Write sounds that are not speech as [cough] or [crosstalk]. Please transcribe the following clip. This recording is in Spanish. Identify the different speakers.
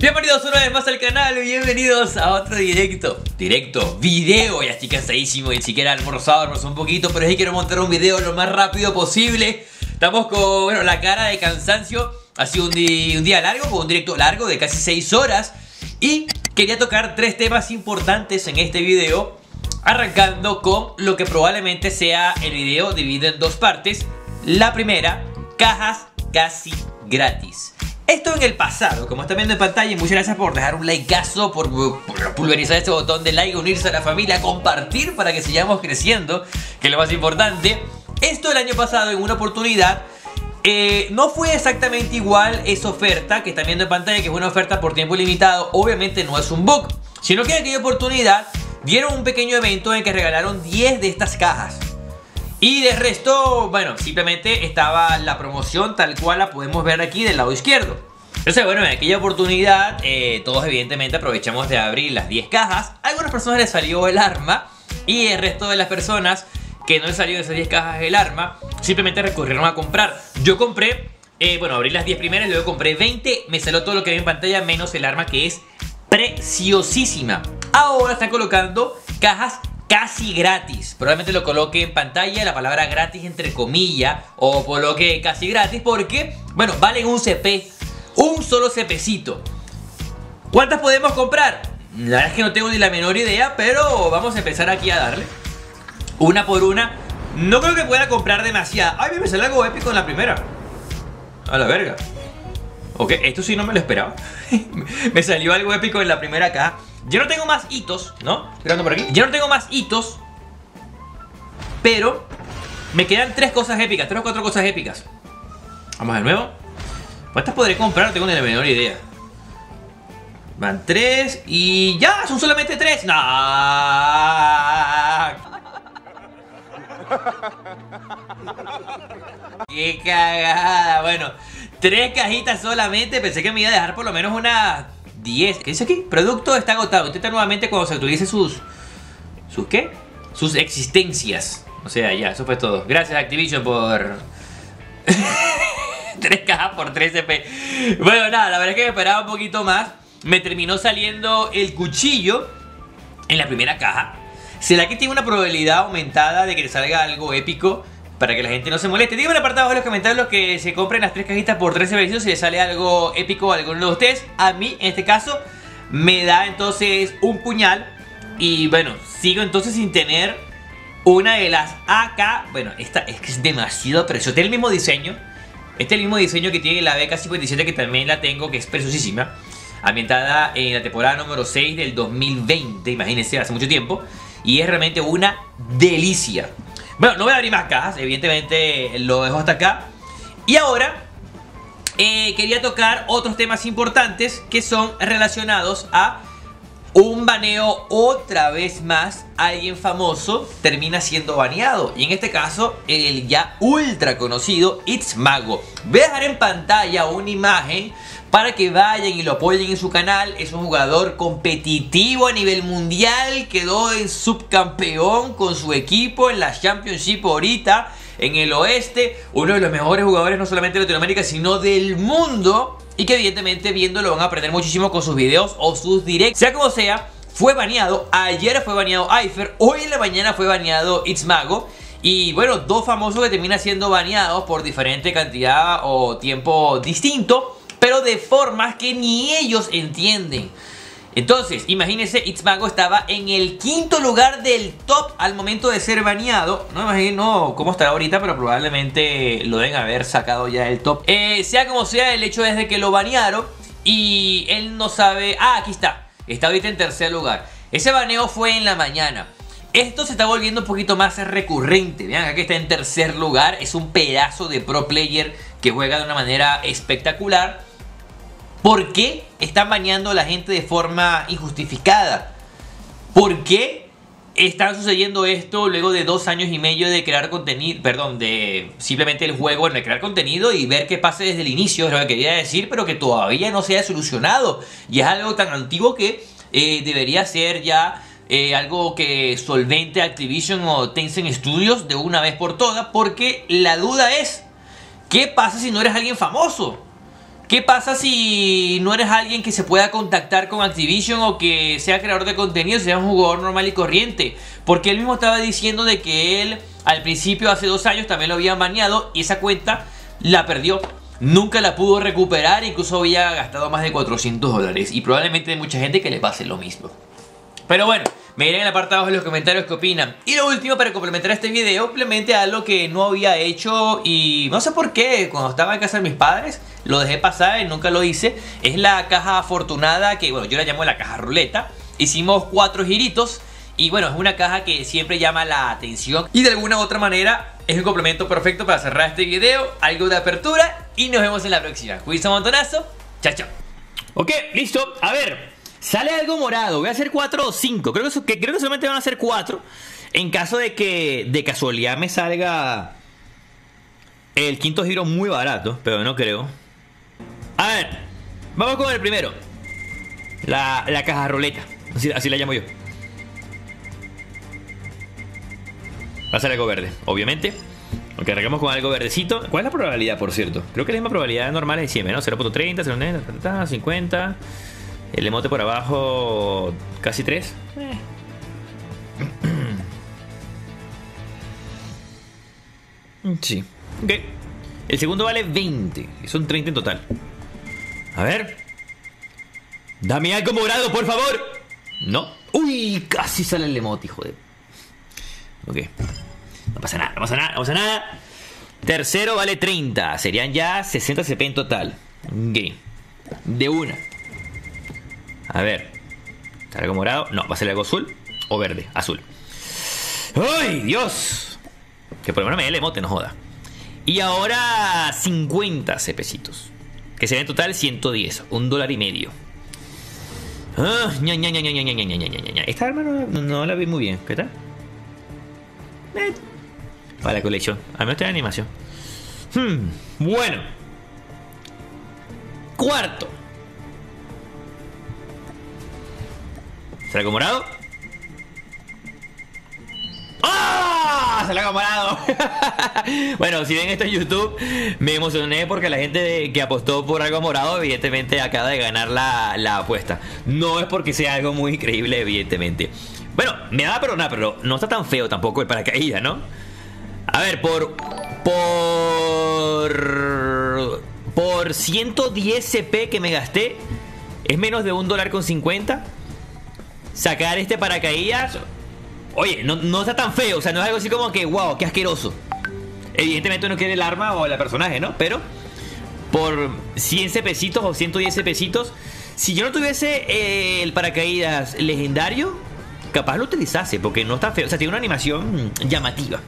Speaker 1: Bienvenidos una vez más al canal, bienvenidos a otro directo Directo, video, ya estoy cansadísimo y siquiera almorzado, almorzado un poquito Pero sí quiero montar un video lo más rápido posible. Estamos con, bueno, la cara de cansancio Ha sido un, día largo, un directo largo de casi 6 horas Y quería tocar tres temas importantes en este video Arrancando con lo que probablemente sea el video dividido en dos partes. La primera, cajas casi gratis esto en el pasado, como están viendo en pantalla, y muchas gracias por dejar un likeazo, por, por pulverizar este botón de like, unirse a la familia, compartir para que sigamos creciendo, que es lo más importante. Esto el año pasado en una oportunidad eh, no fue exactamente igual esa oferta que están viendo en pantalla, que es una oferta por tiempo limitado, obviamente no es un bug, sino que en aquella oportunidad dieron un pequeño evento en que regalaron 10 de estas cajas. Y de resto, bueno, simplemente estaba la promoción tal cual la podemos ver aquí del lado izquierdo. Entonces, bueno, en aquella oportunidad, eh, todos evidentemente aprovechamos de abrir las 10 cajas. A algunas personas les salió el arma y el resto de las personas que no les salió de esas 10 cajas el arma, simplemente recurrieron a comprar. Yo compré, eh, bueno, abrí las 10 primeras, luego compré 20, me salió todo lo que vi en pantalla menos el arma que es preciosísima. Ahora están colocando cajas casi gratis. Probablemente lo coloque en pantalla la palabra gratis entre comillas o coloque casi gratis porque, bueno, valen un CP. Un solo CPcito. ¿Cuántas podemos comprar? La verdad es que no tengo ni la menor idea, pero vamos a empezar aquí a darle. Una por una. No creo que pueda comprar demasiada. Ay, me sale algo épico en la primera. A la verga. Ok, esto sí no me lo esperaba. [laughs] me salió algo épico en la primera caja. Yo no tengo más hitos, ¿no? Esperando por aquí. Yo no tengo más hitos. Pero me quedan tres cosas épicas, tres o cuatro cosas épicas. Vamos de nuevo. ¿Cuántas podré comprar? No tengo ni la menor idea. Van tres y ya, son solamente tres. ¡No! [laughs] ¡Qué cagada! Bueno, tres cajitas solamente. Pensé que me iba a dejar por lo menos una 10. ¿Qué dice aquí? Producto está agotado. Intenta nuevamente cuando se actualice sus... ¿Sus qué? Sus existencias. O sea, ya, eso fue todo. Gracias Activision por... [laughs] 3 cajas por 13p. Bueno, nada, la verdad es que me esperaba un poquito más. Me terminó saliendo el cuchillo en la primera caja. ¿Será que tiene una probabilidad aumentada de que le salga algo épico? Para que la gente no se moleste. Díganme en apartado de los comentarios que se compren las tres cajitas por 13 veces si les sale algo épico a alguno de ustedes. A mí, en este caso, me da entonces un puñal. Y bueno, sigo entonces sin tener una de las AK. Bueno, esta es que es demasiado preciosa. Tiene el mismo diseño. Este es el mismo diseño que tiene la BK57 que también la tengo, que es preciosísima. Ambientada en la temporada número 6 del 2020, imagínense, hace mucho tiempo. Y es realmente una delicia. Bueno, no voy a abrir más cajas, evidentemente lo dejo hasta acá. Y ahora eh, quería tocar otros temas importantes que son relacionados a un baneo otra vez más. Alguien famoso termina siendo baneado. Y en este caso, el ya ultra conocido It's Mago. Voy a dejar en pantalla una imagen para que vayan y lo apoyen en su canal. Es un jugador competitivo a nivel mundial. Quedó en subcampeón con su equipo en la Championship ahorita en el oeste. Uno de los mejores jugadores no solamente de Latinoamérica sino del mundo. Y que evidentemente viéndolo van a aprender muchísimo con sus videos o sus directs. Sea como sea, fue baneado. Ayer fue baneado Aifer. Hoy en la mañana fue baneado It's Mago. Y bueno, dos famosos que terminan siendo baneados por diferente cantidad o tiempo distinto pero de formas que ni ellos entienden. Entonces, imagínense, Itzmago estaba en el quinto lugar del top al momento de ser baneado. No imagino cómo estará ahorita, pero probablemente lo deben haber sacado ya del top. Eh, sea como sea, el hecho es de que lo banearon y él no sabe... Ah, aquí está. Está ahorita en tercer lugar. Ese baneo fue en la mañana. Esto se está volviendo un poquito más recurrente. Vean, acá está en tercer lugar. Es un pedazo de pro player que juega de una manera espectacular. ¿Por qué están bañando a la gente de forma injustificada? ¿Por qué está sucediendo esto luego de dos años y medio de crear contenido, perdón, de simplemente el juego, de crear contenido y ver qué pasa desde el inicio, es lo que quería decir, pero que todavía no se ha solucionado. Y es algo tan antiguo que eh, debería ser ya eh, algo que solvente Activision o Tencent Studios de una vez por todas, porque la duda es, ¿qué pasa si no eres alguien famoso? ¿Qué pasa si no eres alguien que se pueda contactar con Activision o que sea creador de contenido, sea un jugador normal y corriente? Porque él mismo estaba diciendo de que él al principio hace dos años también lo había baneado y esa cuenta la perdió. Nunca la pudo recuperar, incluso había gastado más de 400 dólares y probablemente hay mucha gente que le pase lo mismo. Pero bueno, me dirán en la parte de abajo en los comentarios qué opinan. Y lo último, para complementar este video, simplemente algo que no había hecho y no sé por qué, cuando estaba en casa de mis padres, lo dejé pasar y nunca lo hice. Es la caja afortunada, que bueno, yo la llamo la caja ruleta. Hicimos cuatro giritos y bueno, es una caja que siempre llama la atención y de alguna u otra manera es un complemento perfecto para cerrar este video, algo de apertura y nos vemos en la próxima. Cuídense un montonazo, chao chao. Ok, listo, a ver, sale algo morado, voy a hacer 4 o 5, creo que, creo que solamente van a ser 4 en caso de que de casualidad me salga el quinto giro muy barato, pero no creo. A ver, vamos con el primero. La, caja roleta. Así, así, la llamo yo. Va a ser algo verde, obviamente. Aunque arrancamos con algo verdecito. ¿Cuál es la probabilidad, por cierto? Creo que la misma probabilidad normal es de siempre, ¿no? 0.30, 0.90, 50. El emote por abajo, casi 3. Eh. Sí. Ok. El segundo vale 20. Y son 30 en total. A ver. Dame algo morado, por favor. No. Uy, casi sale el emote, joder. Ok. No pasa nada, no pasa nada, no pasa nada. Tercero vale 30. Serían ya 60 CP en total. Ok. De una. A ver. ¿Sale algo morado? No, va a ser algo azul o verde. Azul. ¡Ay, Dios! Que por lo menos me dé el emote, no joda. Y ahora 50 cepecitos. Que sería en total 110. Un dólar y medio. Ah, ña, ña, ña, Esta arma no, la vi muy bien. ¿Qué tal? Eh. Para la colección. Al menos tiene animación. Hmm, bueno. Cuarto. ¿Será morado? se lo ha morado. [laughs] bueno, si ven esto en YouTube, me emocioné porque la gente que apostó por algo morado, evidentemente acaba de ganar la, apuesta. No es porque sea algo muy increíble, evidentemente. Bueno, me da pero nada, pero no está tan feo tampoco el paracaídas, ¿no? A ver, por. Por. Por 110 CP que me gasté, es menos de un dólar con 50 sacar este paracaídas. Oye, no, no, está tan feo, o sea, no es algo así como que, wow, qué asqueroso. Evidentemente uno quiere el arma o el personaje, ¿no? Pero por 100 pesitos o 110 pesitos, si yo no tuviese eh, el paracaídas legendario, capaz lo utilizase, porque no está feo. O sea, tiene una animación llamativa.